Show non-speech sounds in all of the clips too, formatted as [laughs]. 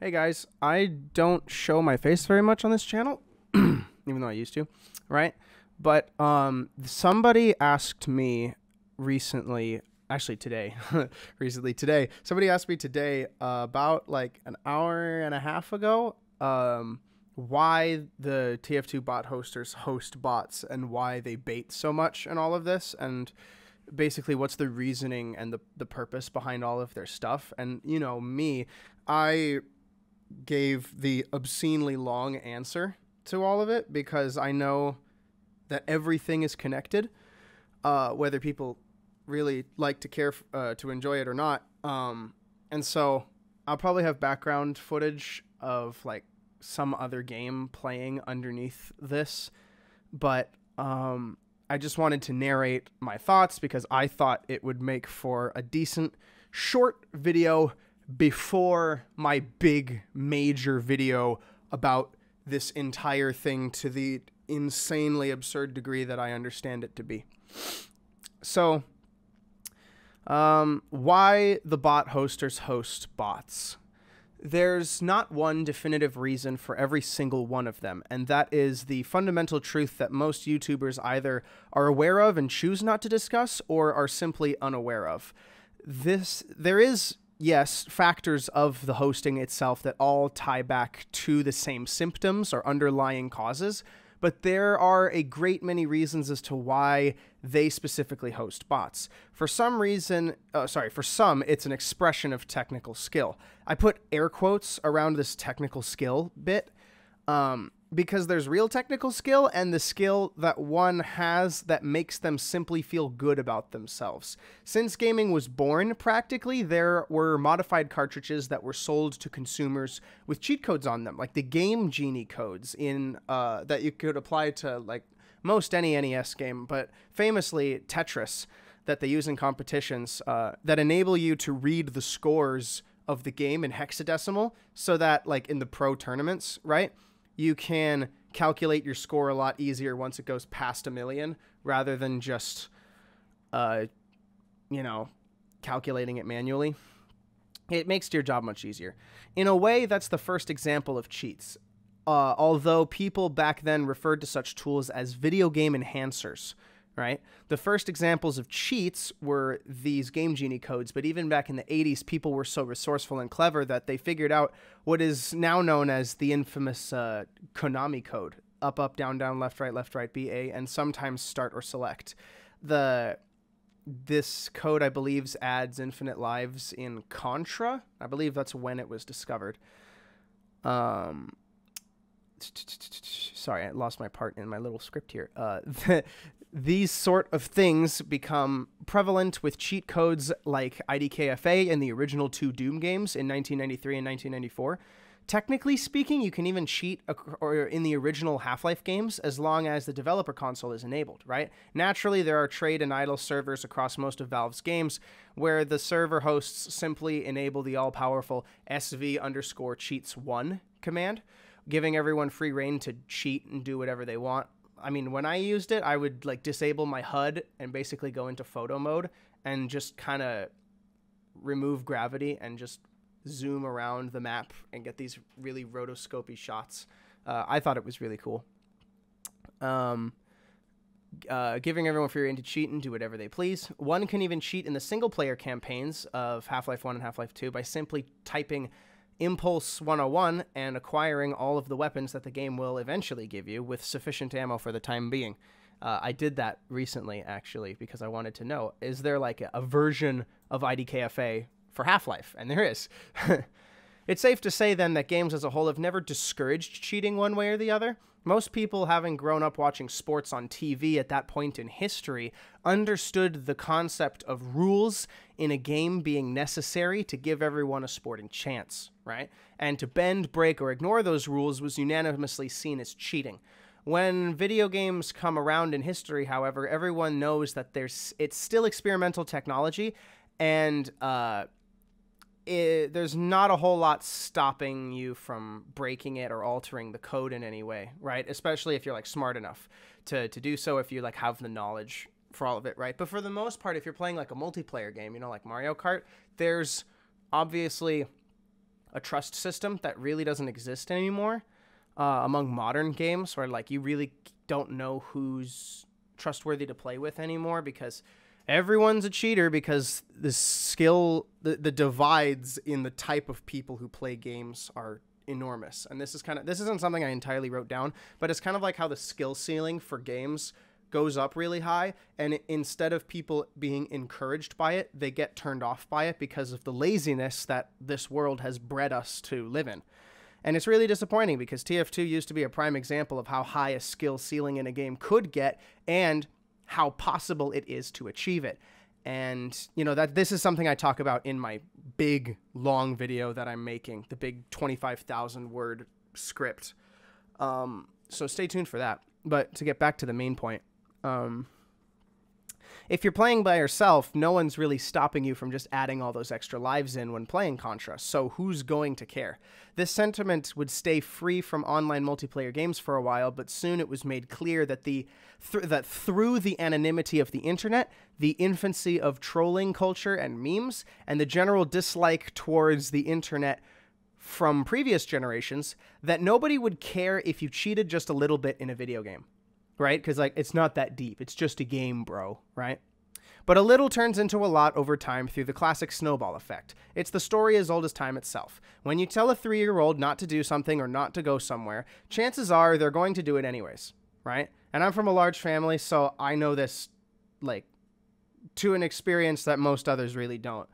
Hey guys, I don't show my face very much on this channel, [clears throat] even though I used to, right? But um, somebody asked me recently, actually today, [laughs] recently today, somebody asked me today uh, about like an hour and a half ago, um, why the TF2 bot hosters host bots and why they bait so much and all of this, and basically what's the reasoning and the, the purpose behind all of their stuff. And you know, me, I gave the obscenely long answer to all of it because I know that everything is connected, uh, whether people really like to care f- uh, to enjoy it or not. Um, and so I'll probably have background footage of like some other game playing underneath this, but um, I just wanted to narrate my thoughts because I thought it would make for a decent short video before my big major video about this entire thing to the insanely absurd degree that I understand it to be. So, um, why the bot hosters host bots? There's not one definitive reason for every single one of them, and that is the fundamental truth that most YouTubers either are aware of and choose not to discuss or are simply unaware of. This there is yes, factors of the hosting itself that all tie back to the same symptoms or underlying causes, but there are a great many reasons as to why they specifically host bots. For some reason, uh, sorry, for some, it's an expression of technical skill. I put air quotes around this technical skill bit. Um, because there's real technical skill and the skill that one has that makes them simply feel good about themselves. Since gaming was born, practically, there were modified cartridges that were sold to consumers with cheat codes on them, like the Game Genie codes in uh, that you could apply to like most any NES game, but famously Tetris that they use in competitions uh, that enable you to read the scores of the game in hexadecimal, so that like in the pro tournaments, right? You can calculate your score a lot easier once it goes past a million rather than just uh you know calculating it manually. It makes your job much easier. In a way that's the first example of cheats. Uh, although people back then referred to such tools as video game enhancers right? The first examples of cheats were these Game Genie codes, but even back in the 80s, people were so resourceful and clever that they figured out what is now known as the infamous uh, Konami code up, up, down, down, left, right, left, right, B, A, and sometimes start or select. The this code, I believe, adds infinite lives in Contra. I believe that's when it was discovered. Um, sorry, I lost my part in my little script here. Uh, [laughs] these sort of things become prevalent with cheat codes like IDKFA in the original two Doom games in 1993 and 1994. Technically speaking, you can even cheat or in the original Half-Life games as long as the developer console is enabled, right? Naturally, there are trade and idle servers across most of Valve's games where the server hosts simply enable the all-powerful sv underscore cheats one command, giving everyone free reign to cheat and do whatever they want I mean, when I used it, I would like disable my HUD and basically go into photo mode and just kind of remove gravity and just zoom around the map and get these really rotoscopy shots. Uh, I thought it was really cool. Um, uh, giving everyone free reign to cheat and do whatever they please. One can even cheat in the single player campaigns of Half Life 1 and Half Life 2 by simply typing Impulse 101 and acquiring all of the weapons that the game will eventually give you with sufficient ammo for the time being. Uh, I did that recently, actually, because I wanted to know is there like a, a version of IDKFA for Half Life? And there is. [laughs] it's safe to say then that games as a whole have never discouraged cheating one way or the other. Most people, having grown up watching sports on TV at that point in history, understood the concept of rules in a game being necessary to give everyone a sporting chance, right? And to bend, break, or ignore those rules was unanimously seen as cheating. When video games come around in history, however, everyone knows that there's it's still experimental technology, and uh, it, there's not a whole lot stopping you from breaking it or altering the code in any way, right? Especially if you're like smart enough to, to do so, if you like have the knowledge for all of it, right? But for the most part, if you're playing like a multiplayer game, you know, like Mario Kart, there's obviously a trust system that really doesn't exist anymore uh, among modern games, where like you really don't know who's trustworthy to play with anymore because everyone's a cheater because the skill the, the divides in the type of people who play games are enormous. And this is kind of this isn't something i entirely wrote down but it's kind of like how the skill ceiling for games goes up really high and instead of people being encouraged by it they get turned off by it because of the laziness that this world has bred us to live in. And it's really disappointing because tf2 used to be a prime example of how high a skill ceiling in a game could get and how possible it is to achieve it. And you know that this is something I talk about in my big long video that I'm making, the big 25,000 word script. Um, so stay tuned for that. But to get back to the main point, um, if you're playing by yourself, no one's really stopping you from just adding all those extra lives in when playing Contra, so who's going to care? This sentiment would stay free from online multiplayer games for a while, but soon it was made clear that the th- that through the anonymity of the internet, the infancy of trolling culture and memes, and the general dislike towards the internet from previous generations, that nobody would care if you cheated just a little bit in a video game right? Because like it's not that deep. It's just a game, bro, right? But a little turns into a lot over time through the classic snowball effect. It's the story as old as time itself. When you tell a three year old not to do something or not to go somewhere, chances are they're going to do it anyways, right? And I'm from a large family, so I know this like to an experience that most others really don't.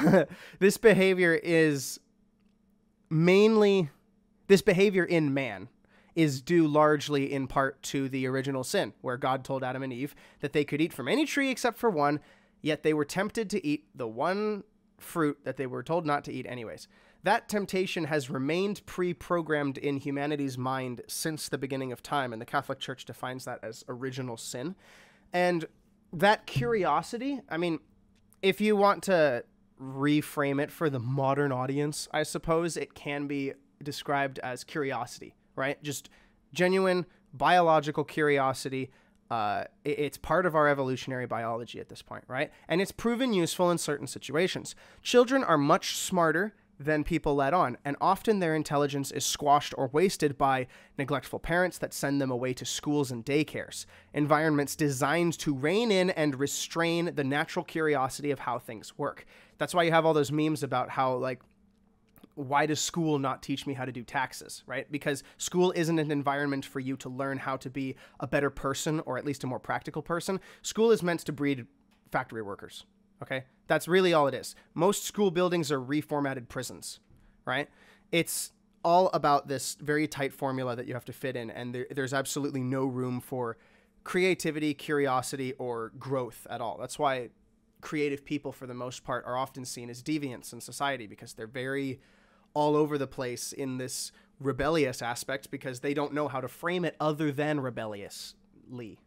[laughs] this behavior is mainly this behavior in man is due largely in part to the original sin, where God told Adam and Eve that they could eat from any tree except for one, yet they were tempted to eat the one fruit that they were told not to eat anyways. That temptation has remained pre programmed in humanity's mind since the beginning of time, and the Catholic Church defines that as original sin. And that curiosity, I mean, if you want to reframe it for the modern audience, I suppose it can be described as curiosity right? Just genuine biological curiosity. Uh, it's part of our evolutionary biology at this point, right? And it's proven useful in certain situations. Children are much smarter than people let on, and often their intelligence is squashed or wasted by neglectful parents that send them away to schools and daycares, environments designed to rein in and restrain the natural curiosity of how things work. That's why you have all those memes about how, like, why does school not teach me how to do taxes, right? Because school isn't an environment for you to learn how to be a better person or at least a more practical person. School is meant to breed factory workers, okay? That's really all it is. Most school buildings are reformatted prisons, right? It's all about this very tight formula that you have to fit in, and there, there's absolutely no room for creativity, curiosity, or growth at all. That's why creative people, for the most part, are often seen as deviants in society because they're very all over the place in this rebellious aspect because they don't know how to frame it other than rebelliously,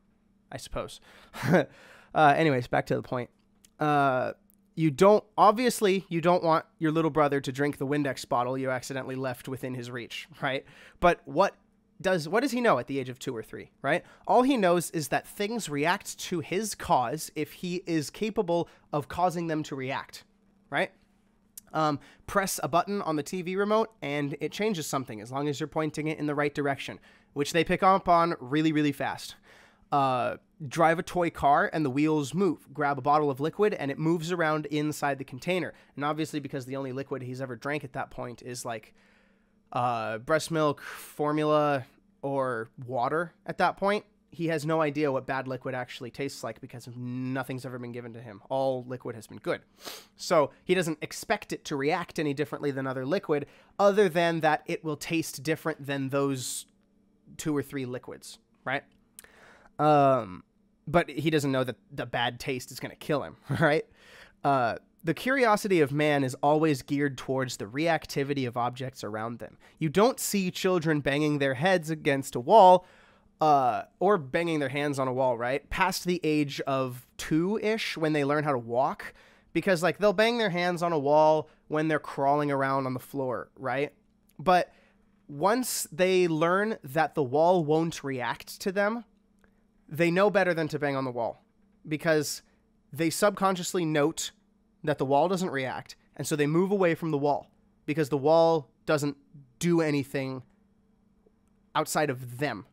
I suppose. [laughs] uh, anyways, back to the point. Uh, you don't obviously you don't want your little brother to drink the Windex bottle you accidentally left within his reach, right? But what does what does he know at the age of 2 or 3, right? All he knows is that things react to his cause if he is capable of causing them to react, right? Um, press a button on the TV remote and it changes something as long as you're pointing it in the right direction, which they pick up on really, really fast. Uh, drive a toy car and the wheels move. Grab a bottle of liquid and it moves around inside the container. And obviously, because the only liquid he's ever drank at that point is like uh, breast milk, formula, or water at that point, he has no idea what bad liquid actually tastes like because nothing's ever been given to him. All liquid has been good. So he doesn't expect it to react any differently than other liquid, other than that it will taste different than those two or three liquids, right? Um, but he doesn't know that the bad taste is going to kill him, [laughs] right? Uh, the curiosity of man is always geared towards the reactivity of objects around them. You don't see children banging their heads against a wall uh, or banging their hands on a wall, right? Past the age of two ish when they learn how to walk. Because, like, they'll bang their hands on a wall when they're crawling around on the floor, right? But once they learn that the wall won't react to them, they know better than to bang on the wall because they subconsciously note that the wall doesn't react. And so they move away from the wall, because the wall doesn't do anything outside of them,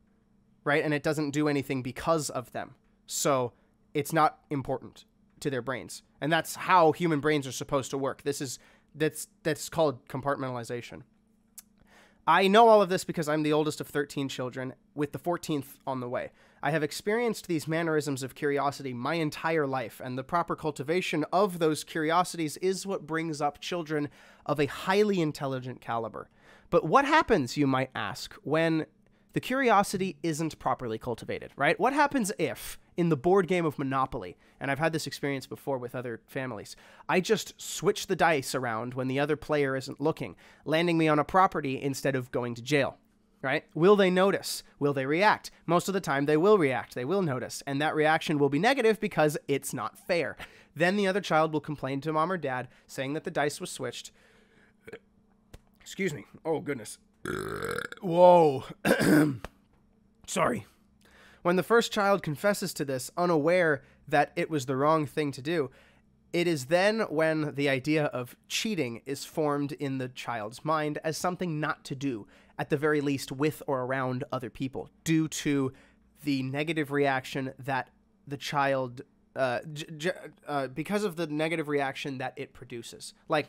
right? And it doesn't do anything because of them. So it's not important to their brains. And that's how human brains are supposed to work. This is that's that's called compartmentalization. I know all of this because I'm the oldest of 13 children, with the 14th on the way. I have experienced these mannerisms of curiosity my entire life, and the proper cultivation of those curiosities is what brings up children of a highly intelligent caliber. But what happens, you might ask, when the curiosity isn't properly cultivated, right? What happens if, in the board game of Monopoly, and I've had this experience before with other families, I just switch the dice around when the other player isn't looking, landing me on a property instead of going to jail? Right? Will they notice? Will they react? Most of the time, they will react. They will notice. And that reaction will be negative because it's not fair. Then the other child will complain to mom or dad, saying that the dice was switched. [coughs] Excuse me. Oh, goodness. Whoa. [clears throat] Sorry. When the first child confesses to this, unaware that it was the wrong thing to do, it is then when the idea of cheating is formed in the child's mind as something not to do, at the very least with or around other people, due to the negative reaction that the child, uh, uh, because of the negative reaction that it produces. Like,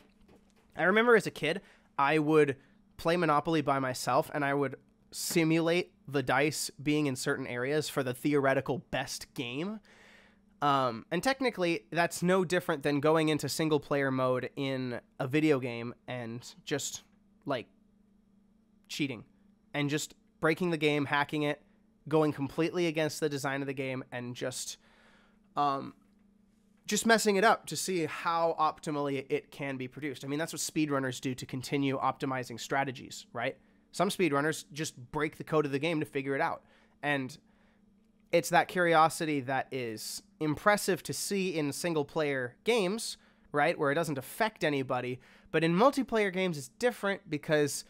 I remember as a kid, I would play Monopoly by myself and I would simulate the dice being in certain areas for the theoretical best game. Um, and technically, that's no different than going into single player mode in a video game and just like cheating and just breaking the game, hacking it, going completely against the design of the game, and just um, just messing it up to see how optimally it can be produced. I mean, that's what speedrunners do to continue optimizing strategies, right? Some speedrunners just break the code of the game to figure it out. And it's that curiosity that is impressive to see in single player games, right? Where it doesn't affect anybody. But in multiplayer games, it's different because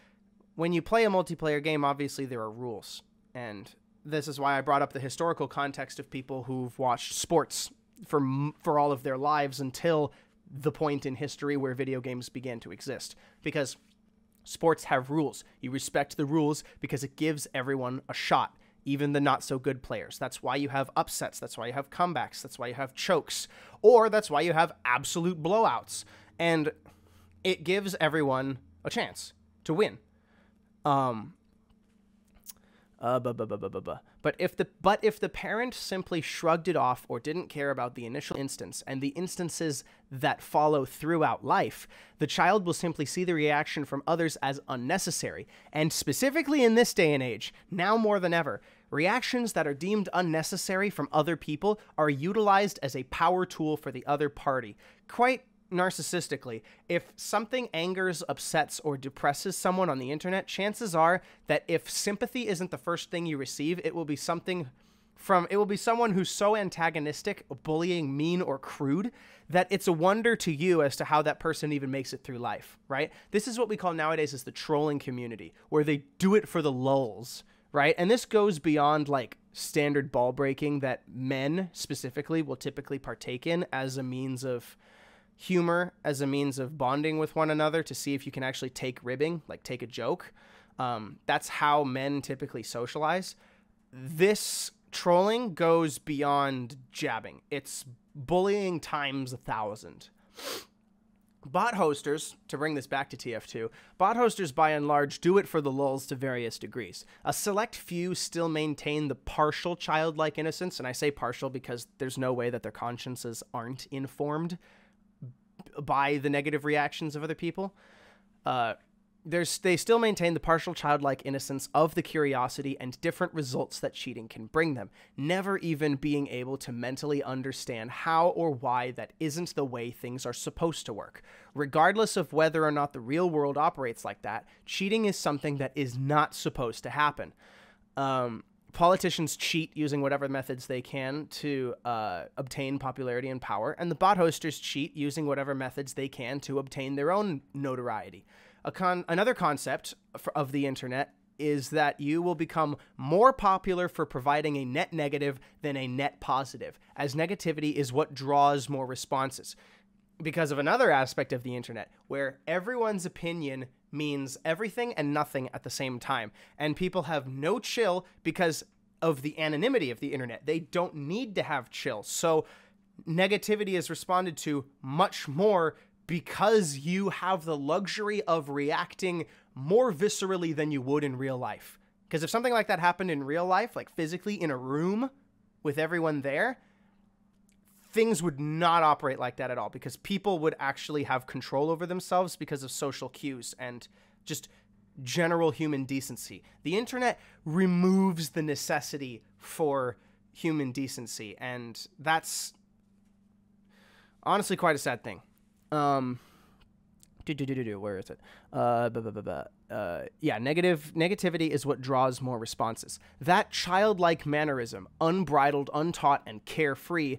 when you play a multiplayer game, obviously there are rules. And this is why I brought up the historical context of people who've watched sports for for all of their lives until the point in history where video games began to exist because sports have rules. You respect the rules because it gives everyone a shot, even the not so good players. That's why you have upsets, that's why you have comebacks, that's why you have chokes, or that's why you have absolute blowouts. And it gives everyone a chance to win. Um uh, bu- bu- bu- bu- bu- bu. But if the but if the parent simply shrugged it off or didn't care about the initial instance and the instances that follow throughout life, the child will simply see the reaction from others as unnecessary. And specifically in this day and age, now more than ever, reactions that are deemed unnecessary from other people are utilized as a power tool for the other party. Quite narcissistically, if something angers, upsets, or depresses someone on the internet, chances are that if sympathy isn't the first thing you receive, it will be something from it will be someone who's so antagonistic, bullying, mean, or crude that it's a wonder to you as to how that person even makes it through life, right? This is what we call nowadays as the trolling community, where they do it for the lulz, right? And this goes beyond like standard ball breaking that men specifically will typically partake in as a means of humor as a means of bonding with one another to see if you can actually take ribbing, like take a joke. Um, that's how men typically socialize. This trolling goes beyond jabbing, it's bullying times a thousand. Bot hosters, to bring this back to TF2, bot hosters by and large do it for the lulz to various degrees. A select few still maintain the partial childlike innocence, and I say partial because there's no way that their consciences aren't informed by the negative reactions of other people. Uh, there's they still maintain the partial childlike innocence of the curiosity and different results that cheating can bring them, never even being able to mentally understand how or why that isn't the way things are supposed to work. Regardless of whether or not the real world operates like that, cheating is something that is not supposed to happen. Um, politicians cheat using whatever methods they can to uh, obtain popularity and power, and the bot hosters cheat using whatever methods they can to obtain their own notoriety. Con- another concept of the internet is that you will become more popular for providing a net negative than a net positive, as negativity is what draws more responses. because of another aspect of the internet where everyone's opinion means everything and nothing at the same time. And people have no chill because of the anonymity of the internet. They don't need to have chill. So negativity is responded to much more because you have the luxury of reacting more viscerally than you would in real life. Because if something like that happened in real life, like physically in a room with everyone there, things would not operate like that at all because people would actually have control over themselves because of social cues and just general human decency. The internet removes the necessity for human decency, and that's honestly quite a sad thing. Um, where is it? Uh, uh, yeah, negative negativity is what draws more responses. That childlike mannerism, unbridled, untaught, and carefree,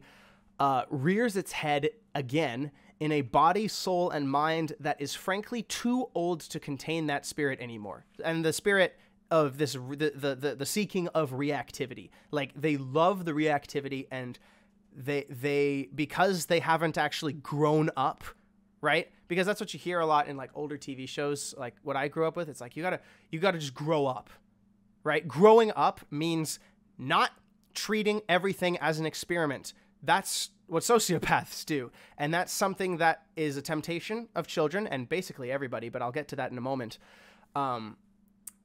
uh, rears its head again in a body, soul, and mind that is frankly too old to contain that spirit anymore. And the spirit of this, the, the, the, the seeking of reactivity. Like they love the reactivity and they, they, because they haven't actually grown up, right? Because that's what you hear a lot in like older TV shows, like what I grew up with. It's like, you gotta, you gotta just grow up, right? Growing up means not treating everything as an experiment that's what sociopaths do. And that's something that is a temptation of children and basically everybody, but I'll get to that in a moment. Um,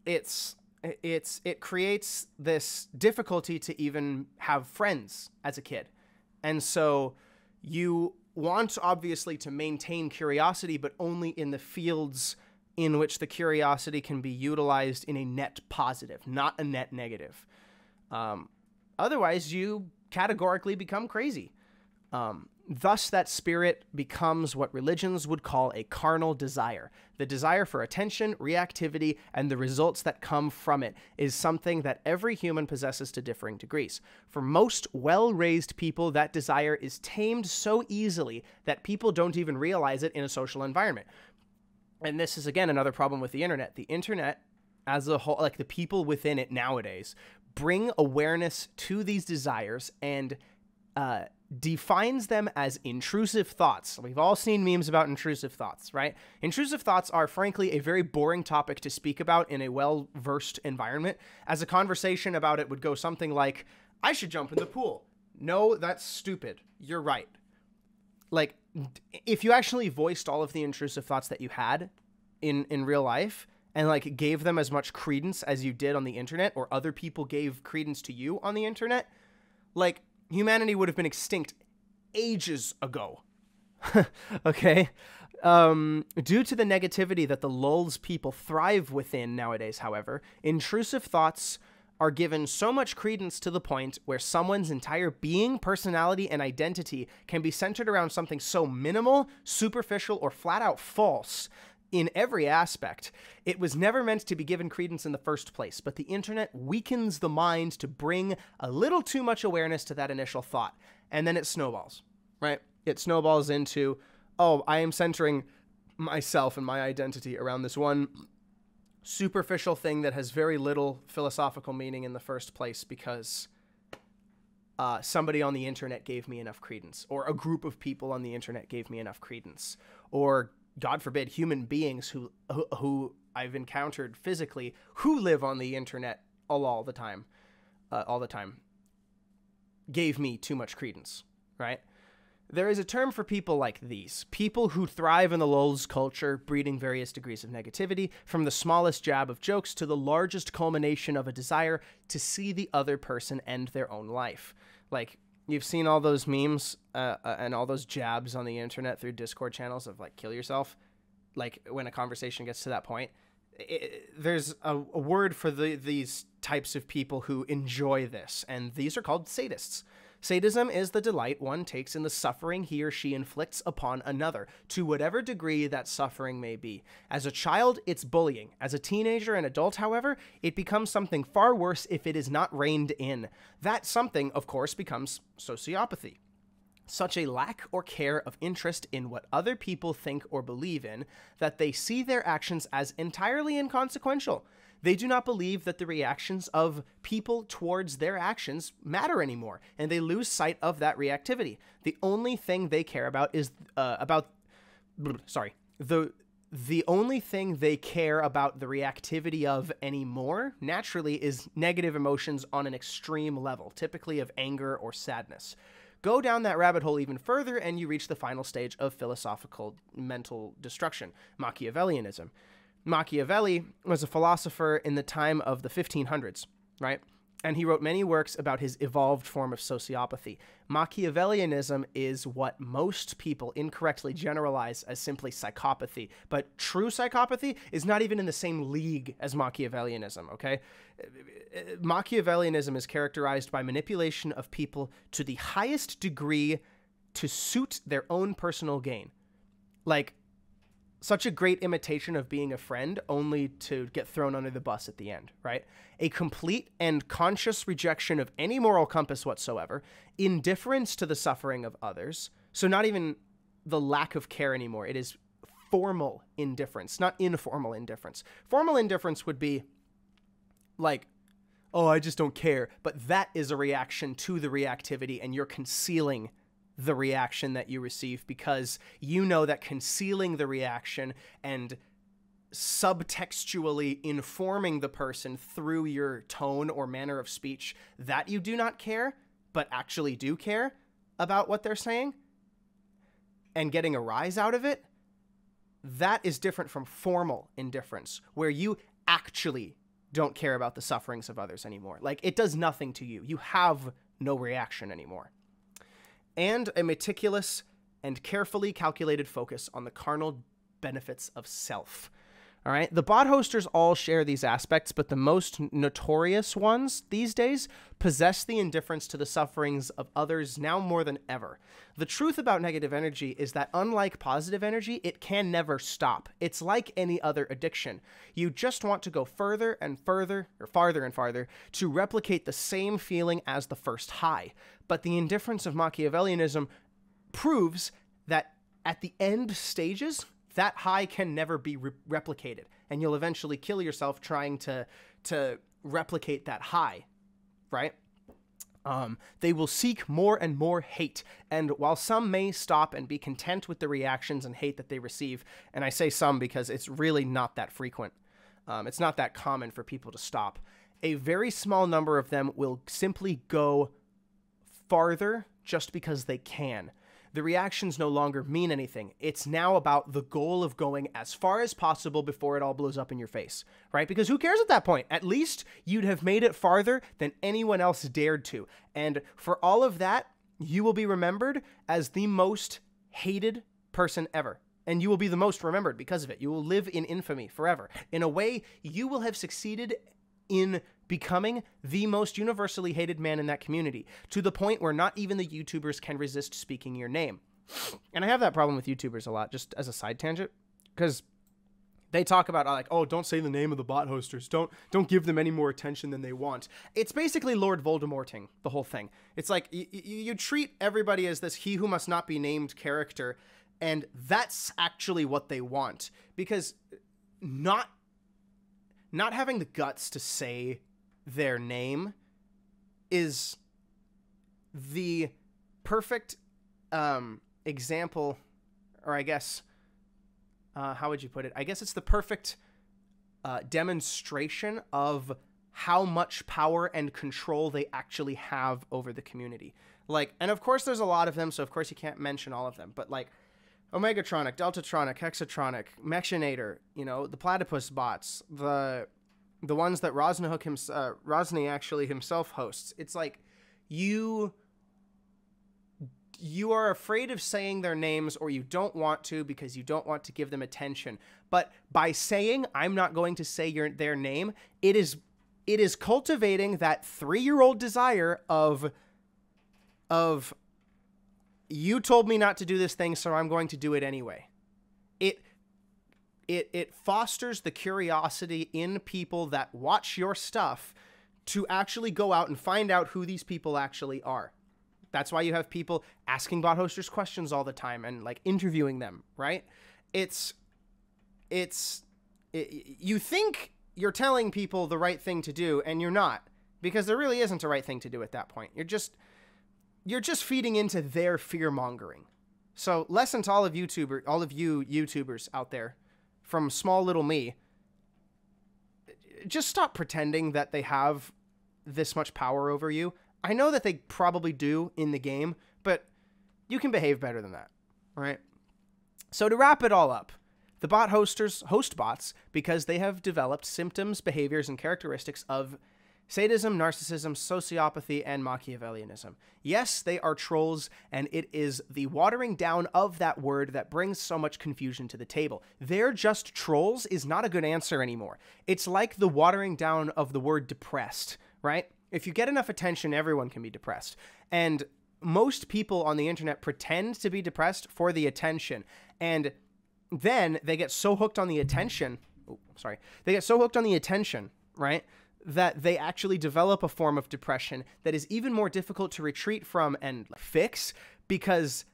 it's it's it creates this difficulty to even have friends as a kid. And so you want obviously to maintain curiosity, but only in the fields in which the curiosity can be utilized in a net positive, not a net negative. Um, otherwise, you categorically become crazy. Um, thus, that spirit becomes what religions would call a carnal desire. The desire for attention, reactivity, and the results that come from it is something that every human possesses to differing degrees. For most well raised people, that desire is tamed so easily that people don't even realize it in a social environment. And this is, again, another problem with the internet. The internet as a whole, like the people within it nowadays, bring awareness to these desires and uh, defines them as intrusive thoughts. We've all seen memes about intrusive thoughts, right? Intrusive thoughts are, frankly, a very boring topic to speak about in a well versed environment, as a conversation about it would go something like, I should jump in the pool. No, that's stupid. You're right. Like, if you actually voiced all of the intrusive thoughts that you had in, in real life, and like gave them as much credence as you did on the internet or other people gave credence to you on the internet, like humanity would have been extinct ages ago. [laughs] okay? Um, due to the negativity that the lulz people thrive within nowadays, however, intrusive thoughts are given so much credence to the point where someone's entire being, personality, and identity can be centered around something so minimal, superficial, or flat out false in every aspect. It was never meant to be given credence in the first place, but the internet weakens the mind to bring a little too much awareness to that initial thought. And then it snowballs, right? It snowballs into, oh, I am centering myself and my identity around this one superficial thing that has very little philosophical meaning in the first place because uh, somebody on the internet gave me enough credence, or a group of people on the internet gave me enough credence, or God forbid, human beings who who I've encountered physically who live on the internet all, all the time, uh, all the time, gave me too much credence, right? There is a term for people like these people who thrive in the lulz culture, breeding various degrees of negativity, from the smallest jab of jokes to the largest culmination of a desire to see the other person end their own life. Like, you've seen all those memes uh, uh, and all those jabs on the internet through Discord channels of like kill yourself. Like when a conversation gets to that point, it, there's a, a, word for the, these types of people who enjoy this, and these are called sadists. Sadism is the delight one takes in the suffering he or she inflicts upon another, to whatever degree that suffering may be. As a child, it's bullying. As a teenager and adult, however, it becomes something far worse if it is not reined in. That something, of course, becomes sociopathy. such a lack or care of interest in what other people think or believe in that they see their actions as entirely inconsequential. They do not believe that the reactions of people towards their actions matter anymore, and they lose sight of that reactivity. The only thing they care about is uh, about, sorry, the the only thing they care about the reactivity of anymore naturally is negative emotions on an extreme level, typically of anger or sadness. Go down that rabbit hole even further, and you reach the final stage of philosophical mental destruction Machiavellianism. Machiavelli was a philosopher in the time of the 1500s, right? And he wrote many works about his evolved form of sociopathy. Machiavellianism is what most people incorrectly generalize as simply psychopathy, but true psychopathy is not even in the same league as Machiavellianism, okay? Machiavellianism is characterized by manipulation of people to the highest degree to suit their own personal gain. Like, such a great imitation of being a friend only to get thrown under the bus at the end, right? A complete and conscious rejection of any moral compass whatsoever, indifference to the suffering of others. So, not even the lack of care anymore. It is formal indifference, not informal indifference. Formal indifference would be like, oh, I just don't care. But that is a reaction to the reactivity, and you're concealing the reaction that you receive because you know that concealing the reaction and subtextually informing the person through your tone or manner of speech that you do not care, but actually do care about what they're saying and getting a rise out of it, that is different from formal indifference, where you actually don't care about the sufferings of others anymore. Like it does nothing to you. You have no reaction anymore and a meticulous and carefully calculated focus on the carnal benefits of self. All right, the bot hosters all share these aspects, but the most notorious ones these days possess the indifference to the sufferings of others now more than ever. The truth about negative energy is that, unlike positive energy, it can never stop. It's like any other addiction. You just want to go further and further, or farther and farther, to replicate the same feeling as the first high. But the indifference of Machiavellianism proves that at the end stages, that high can never be re- replicated and you'll eventually kill yourself trying to to replicate that high right um, they will seek more and more hate. And while some may stop and be content with the reactions and hate that they receive, and I say some because it's really not that frequent, um, it's not that common for people to stop, a very small number of them will simply go farther just because they can the reactions no longer mean anything. It's now about the goal of going as far as possible before it all blows up in your face, right? Because who cares at that point? At least you'd have made it farther than anyone else dared to. And for all of that, you will be remembered as the most hated person ever. And you will be the most remembered because of it. You will live in infamy forever. In a way, you will have succeeded in becoming the most universally hated man in that community to the point where not even the YouTubers can resist speaking your name. And I have that problem with YouTubers a lot, just as a side tangent, because they talk about like, oh, don't say the name of the bot hosters. Don't don't give them any more attention than they want. It's basically Lord Voldemorting the whole thing. It's like y- y- you treat everybody as this he who must not be named character, and that's actually what they want because not not having the guts to say their name is the perfect um, example, or I guess, uh, how would you put it? I guess it's the perfect uh, demonstration of how much power and control they actually have over the community. Like, and of course, there's a lot of them, so of course you can't mention all of them, but like, Omegatronic, Deltatronic, Hexatronic, Mechanator, you know, the platypus bots, the the ones that Rosnahook him, uh, Rosny actually himself hosts. It's like you you are afraid of saying their names or you don't want to because you don't want to give them attention. But by saying I'm not going to say your their name, it is it is cultivating that 3-year-old desire of of you told me not to do this thing so I'm going to do it anyway. It it it fosters the curiosity in people that watch your stuff to actually go out and find out who these people actually are. That's why you have people asking bot hosters questions all the time and like interviewing them, right? It's it's it, you think you're telling people the right thing to do and you're not because there really isn't a right thing to do at that point. You're just you're just feeding into their fear mongering. So lesson to all of YouTuber, all of you YouTubers out there, from small little me, just stop pretending that they have this much power over you. I know that they probably do in the game, but you can behave better than that, right? So to wrap it all up, the bot hosters host bots because they have developed symptoms, behaviors, and characteristics of sadism, narcissism, sociopathy, and Machiavellianism. Yes, they are trolls, and it is the watering down of that word that brings so much confusion to the table. They're just trolls is not a good answer anymore. It's like the watering down of the word depressed, right? If you get enough attention, everyone can be depressed. And most people on the internet pretend to be depressed for the attention. And then they get so hooked on the attention. Oh, sorry. They get so hooked on the attention, right? That they actually develop a form of depression that is even more difficult to retreat from and fix because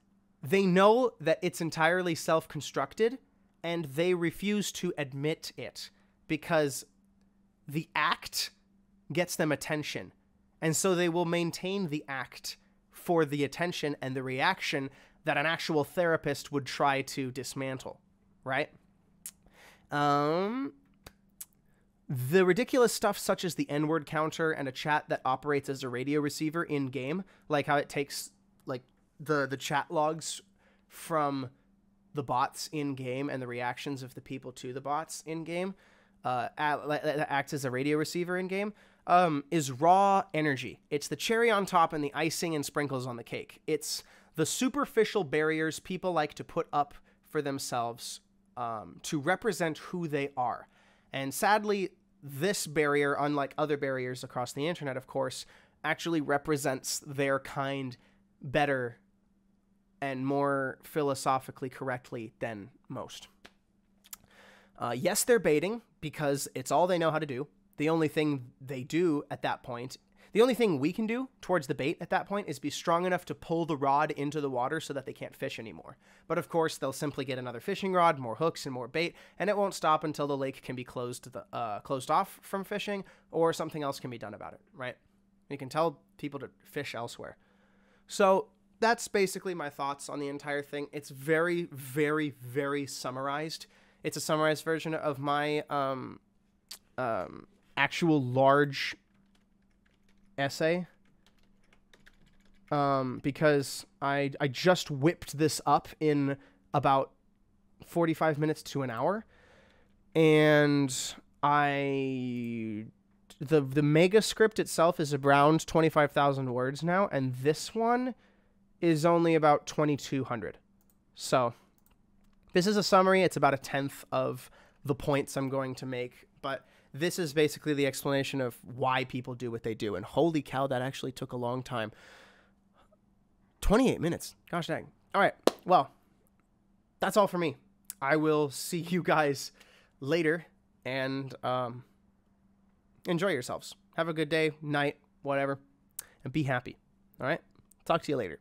they know that it's entirely self constructed and they refuse to admit it because the act gets them attention. And so they will maintain the act for the attention and the reaction that an actual therapist would try to dismantle, right? Um, the ridiculous stuff such as the N-word counter and a chat that operates as a radio receiver in game, like how it takes like the the chat logs from the bots in game and the reactions of the people to the bots in game, uh, that acts as a radio receiver in game um, is raw energy. It's the cherry on top and the icing and sprinkles on the cake. It's the superficial barriers people like to put up for themselves um, to represent who they are. And sadly, this barrier, unlike other barriers across the internet, of course, actually represents their kind better and more philosophically correctly than most. Uh, yes, they're baiting because it's all they know how to do the only thing they do at that point, the only thing we can do towards the bait at that point is be strong enough to pull the rod into the water so that they can't fish anymore. But of course, they'll simply get another fishing rod, more hooks, and more bait, and it won't stop until the lake can be closed the, uh, closed off from fishing or something else can be done about it, right? You can tell people to fish elsewhere. So that's basically my thoughts on the entire thing. It's very, very, very summarized. It's a summarized version of my um, um, actual large essay um, because I I just whipped this up in about 45 minutes to an hour and I the the mega script itself is around 25,000 words now and this one is only about 2200. So this is a summary, it's about a tenth of the points I'm going to make, but this is basically the explanation of why people do what they do. And holy cow, that actually took a long time. 28 minutes. Gosh dang. All right. Well, that's all for me. I will see you guys later and um, enjoy yourselves. Have a good day, night, whatever, and be happy. All right. Talk to you later.